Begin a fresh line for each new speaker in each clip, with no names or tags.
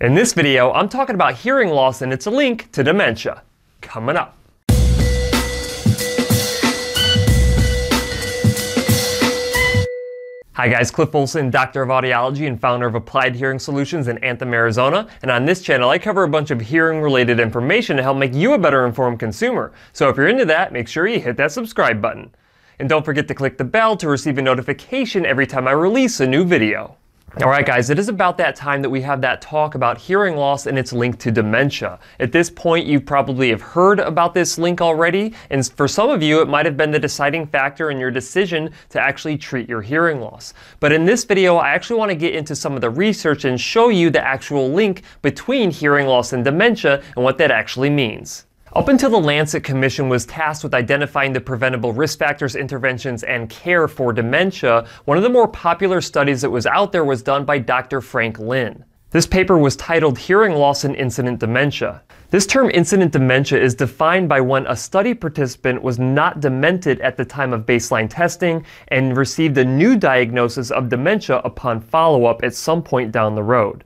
In this video, I'm talking about hearing loss and its link to dementia. Coming up. Hi guys, Cliff Olson, Doctor of Audiology and founder of Applied Hearing Solutions in Anthem, Arizona. And on this channel, I cover a bunch of hearing related information to help make you a better informed consumer. So if you're into that, make sure you hit that subscribe button. And don't forget to click the bell to receive a notification every time I release a new video. All right, guys, it is about that time that we have that talk about hearing loss and its link to dementia. At this point, you probably have heard about this link already, and for some of you, it might have been the deciding factor in your decision to actually treat your hearing loss. But in this video, I actually want to get into some of the research and show you the actual link between hearing loss and dementia and what that actually means. Up until the Lancet Commission was tasked with identifying the preventable risk factors, interventions, and care for dementia, one of the more popular studies that was out there was done by Dr. Frank Lin. This paper was titled Hearing Loss and Incident Dementia. This term incident dementia is defined by when a study participant was not demented at the time of baseline testing and received a new diagnosis of dementia upon follow up at some point down the road.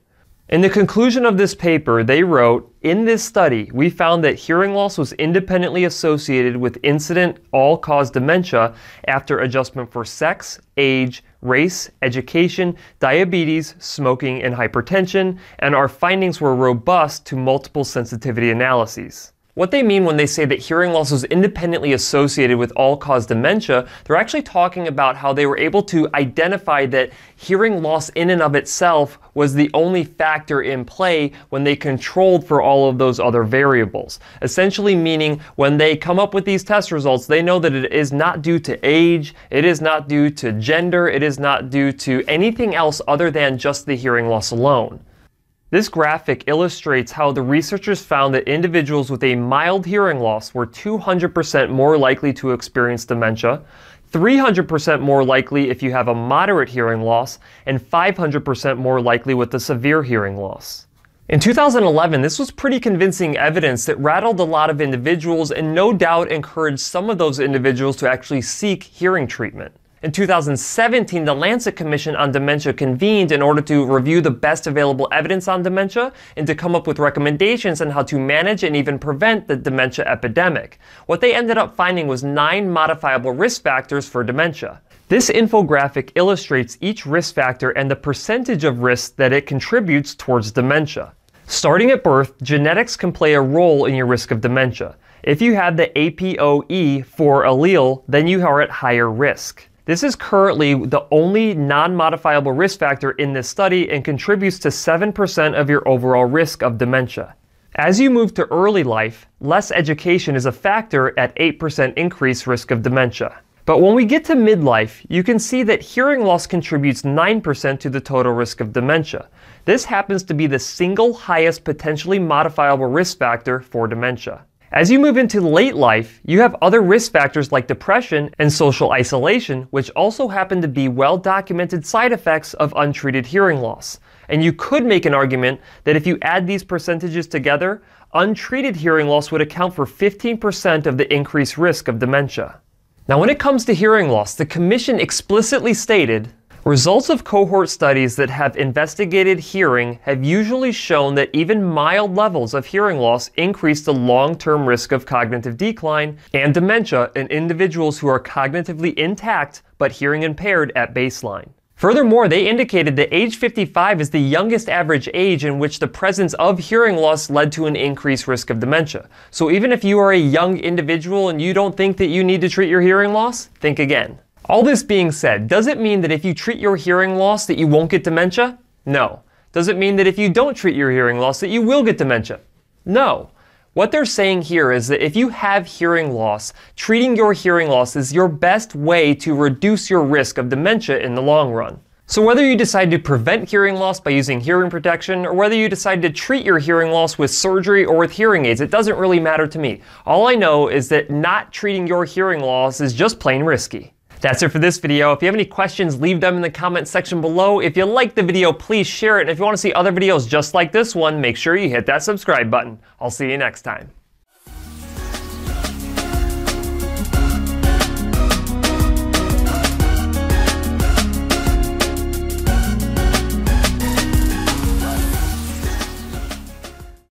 In the conclusion of this paper, they wrote, in this study, we found that hearing loss was independently associated with incident all-cause dementia after adjustment for sex, age, race, education, diabetes, smoking, and hypertension, and our findings were robust to multiple sensitivity analyses. What they mean when they say that hearing loss is independently associated with all-cause dementia, they're actually talking about how they were able to identify that hearing loss in and of itself was the only factor in play when they controlled for all of those other variables. Essentially meaning when they come up with these test results, they know that it is not due to age, it is not due to gender, it is not due to anything else other than just the hearing loss alone. This graphic illustrates how the researchers found that individuals with a mild hearing loss were 200% more likely to experience dementia, 300% more likely if you have a moderate hearing loss, and 500% more likely with a severe hearing loss. In 2011, this was pretty convincing evidence that rattled a lot of individuals and no doubt encouraged some of those individuals to actually seek hearing treatment. In 2017, the Lancet Commission on Dementia convened in order to review the best available evidence on dementia and to come up with recommendations on how to manage and even prevent the dementia epidemic. What they ended up finding was nine modifiable risk factors for dementia. This infographic illustrates each risk factor and the percentage of risk that it contributes towards dementia. Starting at birth, genetics can play a role in your risk of dementia. If you have the APOE4 allele, then you are at higher risk. This is currently the only non-modifiable risk factor in this study and contributes to 7% of your overall risk of dementia. As you move to early life, less education is a factor at 8% increased risk of dementia. But when we get to midlife, you can see that hearing loss contributes 9% to the total risk of dementia. This happens to be the single highest potentially modifiable risk factor for dementia. As you move into late life, you have other risk factors like depression and social isolation, which also happen to be well documented side effects of untreated hearing loss. And you could make an argument that if you add these percentages together, untreated hearing loss would account for 15% of the increased risk of dementia. Now, when it comes to hearing loss, the Commission explicitly stated Results of cohort studies that have investigated hearing have usually shown that even mild levels of hearing loss increase the long-term risk of cognitive decline and dementia in individuals who are cognitively intact but hearing impaired at baseline. Furthermore, they indicated that age 55 is the youngest average age in which the presence of hearing loss led to an increased risk of dementia. So even if you are a young individual and you don't think that you need to treat your hearing loss, think again. All this being said, does it mean that if you treat your hearing loss that you won't get dementia? No. Does it mean that if you don't treat your hearing loss that you will get dementia? No. What they're saying here is that if you have hearing loss, treating your hearing loss is your best way to reduce your risk of dementia in the long run. So whether you decide to prevent hearing loss by using hearing protection, or whether you decide to treat your hearing loss with surgery or with hearing aids, it doesn't really matter to me. All I know is that not treating your hearing loss is just plain risky. That's it for this video. If you have any questions, leave them in the comment section below. If you like the video, please share it. And if you want to see other videos just like this one, make sure you hit that subscribe button. I'll see you next time.